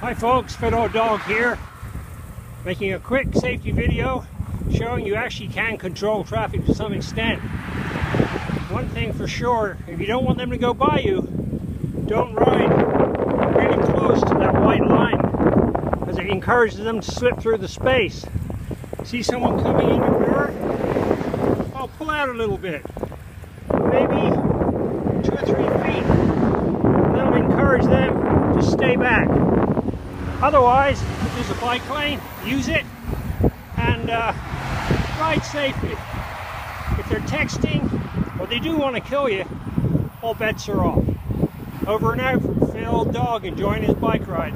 Hi folks, FitOldDog here, making a quick safety video showing you actually can control traffic to some extent. One thing for sure, if you don't want them to go by you, don't ride really close to that white line because it encourages them to slip through the space. See someone coming in your rear? I'll pull out a little bit, maybe two or three feet. That'll encourage them to stay back. Otherwise, there's a bike lane, use it and uh, ride safely. If they're texting or they do want to kill you, all bets are off. Over and out from FitOldDog enjoying his bike ride.